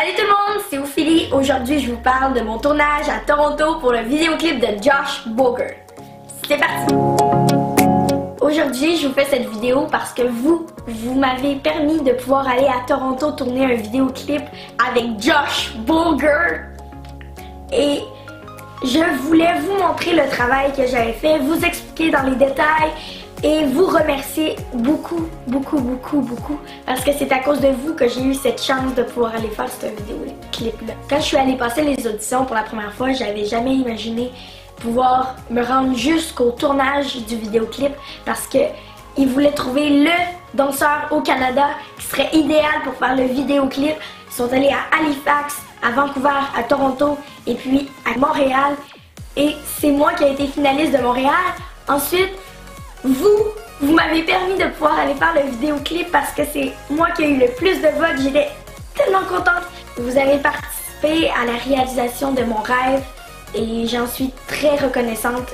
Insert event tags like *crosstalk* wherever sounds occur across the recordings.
Salut tout le monde, c'est Ophélie. Aujourd'hui, je vous parle de mon tournage à Toronto pour le vidéoclip de Josh Boger. C'est parti! Aujourd'hui, je vous fais cette vidéo parce que vous, vous m'avez permis de pouvoir aller à Toronto tourner un vidéoclip avec Josh Boger. Et je voulais vous montrer le travail que j'avais fait, vous expliquer dans les détails et vous remercier beaucoup, beaucoup, beaucoup, beaucoup parce que c'est à cause de vous que j'ai eu cette chance de pouvoir aller faire cette vidéo-clip-là. Quand je suis allée passer les auditions pour la première fois, j'avais jamais imaginé pouvoir me rendre jusqu'au tournage du vidéoclip parce que ils voulaient trouver le danseur au Canada qui serait idéal pour faire le vidéoclip. Ils sont allés à Halifax, à Vancouver, à Toronto et puis à Montréal. Et c'est moi qui ai été finaliste de Montréal. Ensuite, vous, vous m'avez permis de pouvoir aller faire le vidéoclip parce que c'est moi qui ai eu le plus de votes. J'étais tellement contente. Vous avez participé à la réalisation de mon rêve et j'en suis très reconnaissante.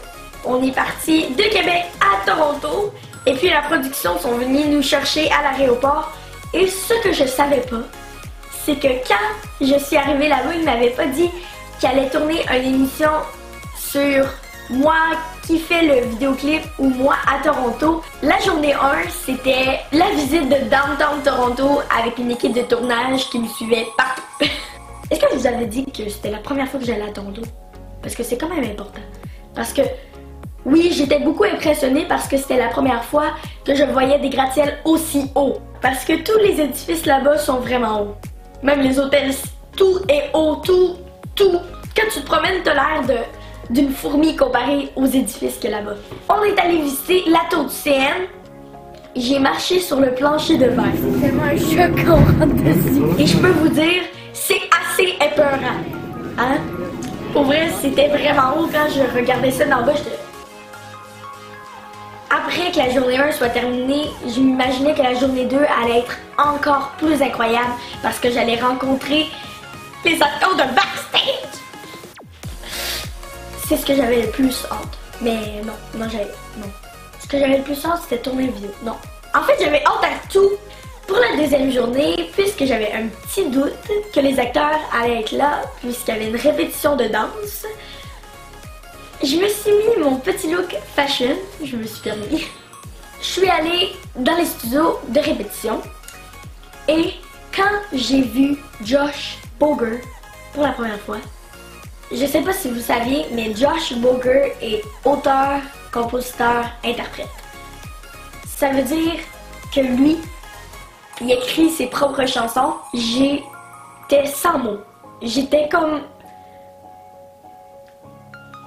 On est parti de Québec à Toronto et puis la production sont venus nous chercher à l'aéroport. Et ce que je savais pas, c'est que quand je suis arrivée là-bas, ils m'avaient pas dit qu'il allait tourner une émission sur moi qui fais le vidéoclip ou moi à Toronto. La journée 1, c'était la visite de Downtown Toronto avec une équipe de tournage qui me suivait partout. *laughs* Est-ce que je vous avais dit que c'était la première fois que j'allais à Toronto? Parce que c'est quand même important. Parce que oui, j'étais beaucoup impressionnée parce que c'était la première fois que je voyais des gratte-ciels aussi hauts. Parce que tous les édifices là-bas sont vraiment hauts. Même les hôtels, tout est haut, tout, tout. Quand tu te promènes, t'as l'air de d'une fourmi comparée aux édifices que là-bas. On est allé visiter la tour du CN. J'ai marché sur le plancher de verre. C'est tellement un choc qu'on rentre dessus. Et je peux vous dire, c'est assez épeurant. Hein? Pour vrai, c'était vraiment haut quand je regardais ça d'en bas. Après que la journée 1 soit terminée, je m'imaginais que la journée 2 allait être encore plus incroyable parce que j'allais rencontrer les acteurs de backstage c'est ce que j'avais le plus hâte. Mais non, non, j'avais. Non. Ce que j'avais le plus hâte, c'était tourner une vidéo. Non. En fait, j'avais hâte à tout. Pour la deuxième journée, puisque j'avais un petit doute que les acteurs allaient être là, puisqu'il y avait une répétition de danse, je me suis mis mon petit look fashion. Je me suis permis. Je suis allée dans les studios de répétition. Et quand j'ai vu Josh Boger pour la première fois, je sais pas si vous saviez, mais Josh Boger est auteur, compositeur, interprète. Ça veut dire que lui, il écrit ses propres chansons. J'étais sans mots. J'étais comme.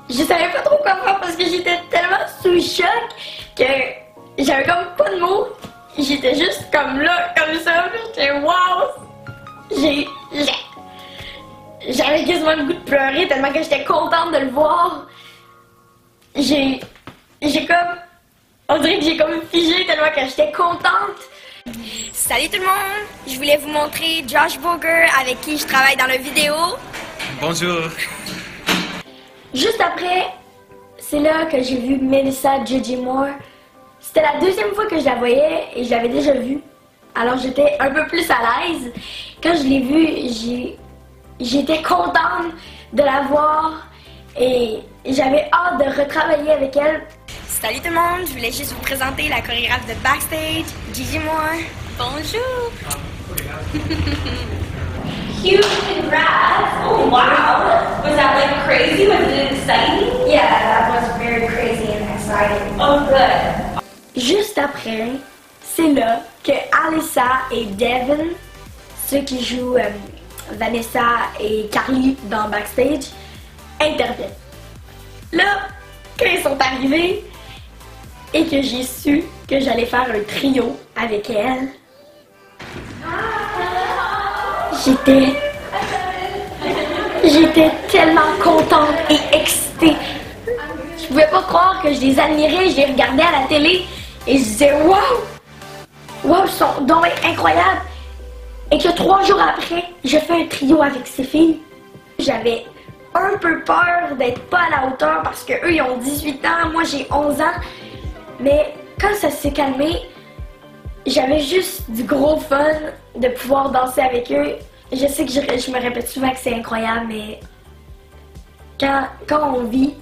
Je savais pas trop quoi faire parce que j'étais tellement sous choc que j'avais comme pas de mots. J'étais juste comme là, comme ça. J'étais wow! J'ai j'avais quasiment le goût de pleurer tellement que j'étais contente de le voir. J'ai. J'ai comme. On dirait que j'ai comme figé tellement que j'étais contente. Salut tout le monde! Je voulais vous montrer Josh Boger avec qui je travaille dans la vidéo. Bonjour! Juste après, c'est là que j'ai vu Melissa J.J. Moore. C'était la deuxième fois que je la voyais et je l'avais déjà vue. Alors j'étais un peu plus à l'aise. Quand je l'ai vue, j'ai j'étais contente de la voir et j'avais hâte de retravailler avec elle. Salut tout le monde, je voulais juste vous présenter la chorégraphe de Backstage, Gigi Moore. Bonjour! *laughs* Huge congrats! Oh wow! Was that like crazy? Was it exciting? Yeah, that was very crazy and exciting. Oh good. Juste après, c'est là que Alyssa et Devin, ceux qui jouent euh, Vanessa et Carly dans Backstage interviennent. Là, quand ils sont arrivés et que j'ai su que j'allais faire un trio avec elle, j'étais. J'étais tellement contente et excitée. Je pouvais pas croire que je les admirais, je les regardais à la télé et je disais Waouh! Waouh, ils sont donc incroyables! Et que trois jours après, je fais un trio avec ces filles. J'avais un peu peur d'être pas à la hauteur parce que eux ils ont 18 ans, moi j'ai 11 ans. Mais quand ça s'est calmé, j'avais juste du gros fun de pouvoir danser avec eux. je sais que je, me répète souvent que c'est incroyable, mais quand, quand on vit,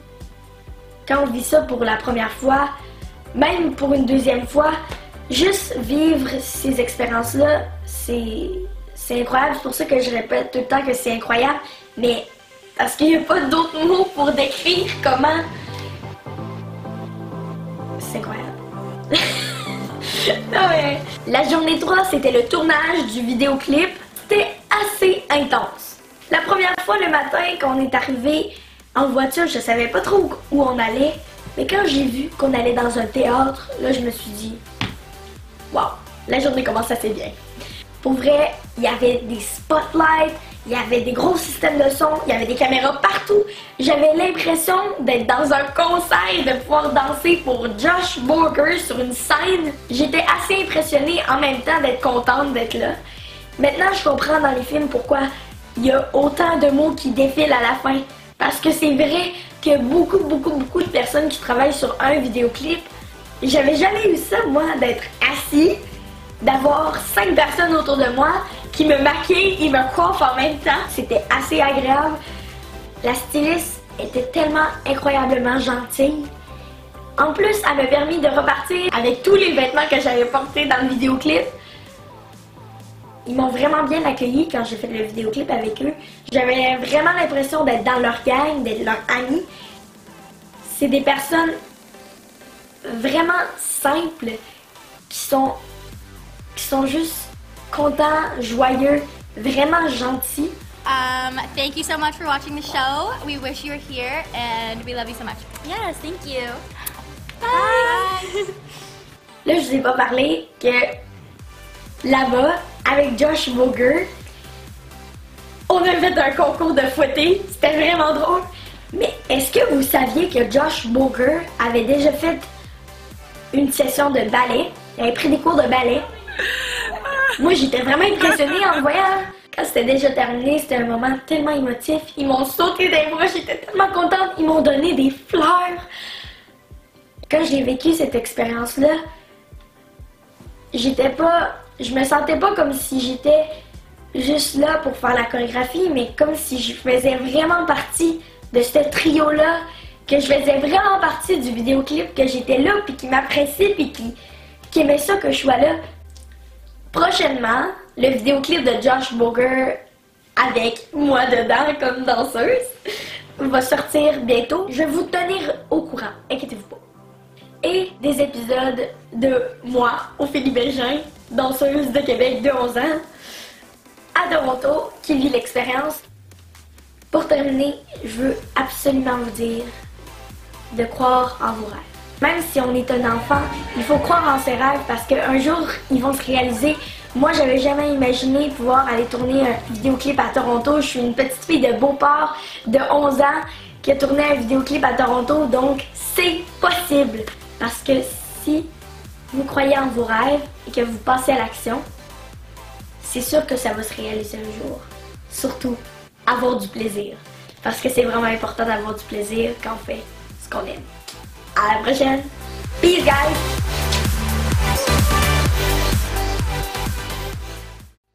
quand on vit ça pour la première fois, même pour une deuxième fois, juste vivre ces expériences-là, c'est incroyable. C'est pour ça que je répète tout le temps que c'est incroyable, mais parce qu'il n'y a pas d'autres mots pour décrire comment. C'est incroyable. *laughs* non mais... La journée 3, c'était le tournage du vidéoclip. C'était assez intense. La première fois le matin, quand on est arrivé en voiture, je savais pas trop où on allait. Mais quand j'ai vu qu'on allait dans un théâtre, là, je me suis dit, waouh, la journée commence assez bien. Pour vrai, il y avait des spotlights, il y avait des gros systèmes de son, il y avait des caméras partout. J'avais l'impression d'être dans un concert, de pouvoir danser pour Josh Borger sur une scène. J'étais assez impressionnée en même temps d'être contente d'être là. Maintenant, je comprends dans les films pourquoi il y a autant de mots qui défilent à la fin. Parce que c'est vrai que beaucoup, beaucoup, beaucoup de personnes qui travaillent sur un vidéoclip, j'avais jamais eu ça, moi, d'être assis, d'avoir cinq personnes autour de moi qui me maquillent et me coiffent en même temps. C'était assez agréable. La styliste était tellement incroyablement gentille. En plus, elle m'a permis de repartir avec tous les vêtements que j'avais portés dans le vidéoclip. Ils m'ont vraiment bien accueilli quand j'ai fait le vidéoclip avec eux. J'avais vraiment l'impression d'être dans leur gang, d'être leur ami. C'est des personnes vraiment simples qui sont qui sont juste contents, joyeux, vraiment gentils. Um, thank you so much for watching the show. We wish you were here and we love you so much. Yes, thank you. Bye. Là, je vous ai pas parlé que là-bas, avec Josh Boger, on a fait un concours de fouetté. C'était vraiment drôle. Mais est-ce que vous saviez que Josh Boger avait déjà fait une session de ballet? Il avait pris des cours de ballet. Moi, j'étais vraiment impressionnée en le voyant. Quand c'était déjà terminé, c'était un moment tellement émotif. Ils m'ont sauté des bras, j'étais tellement contente. Ils m'ont donné des fleurs. Quand j'ai vécu cette expérience-là, j'étais pas. Je me sentais pas comme si j'étais juste là pour faire la chorégraphie, mais comme si je faisais vraiment partie de ce trio-là, que je faisais vraiment partie du vidéoclip, que j'étais là, puis qui m'appréciait, puis qui, aimait ça que je sois là. Prochainement, le vidéoclip de Josh Boger avec moi dedans comme danseuse va sortir bientôt. Je vais vous tenir au courant, inquiétez-vous pas. Et des épisodes de moi, Ophélie Bégin, danseuse de Québec de 11 ans, à Toronto, qui vit l'expérience. Pour terminer, je veux absolument vous dire de croire en vos rêves. Même si on est un enfant, il faut croire en ses rêves parce qu'un jour, ils vont se réaliser. Moi, j'avais jamais imaginé pouvoir aller tourner un vidéoclip à Toronto. Je suis une petite fille de Beauport de 11 ans qui a tourné un vidéoclip à Toronto, donc c'est possible. Parce que si vous croyez en vos rêves et que vous passez à l'action, c'est sûr que ça va se réaliser un jour. Surtout, avoir du plaisir. Parce que c'est vraiment important d'avoir du plaisir quand on fait ce. À la prochaine. Peace, guys!